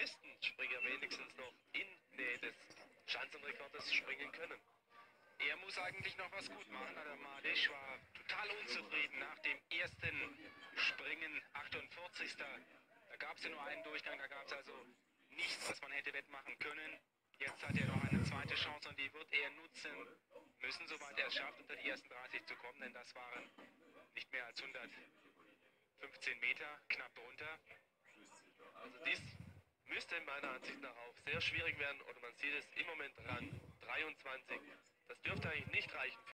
besten Springer wenigstens noch in Nähe des Schanzenrekordes springen können. Er muss eigentlich noch was gut machen. Der Malisch war total unzufrieden nach dem ersten Springen, 48. Da gab es ja nur einen Durchgang, da gab es also nichts, was man hätte wettmachen können. Jetzt hat er noch eine zweite Chance und die wird er nutzen müssen, soweit er es schafft, unter die ersten 30 zu kommen, denn das waren nicht mehr als 115 Meter, knapp drunter. Müsste meiner Ansicht nach auch sehr schwierig werden oder man sieht es im Moment ran. 23. Das dürfte eigentlich nicht reichen.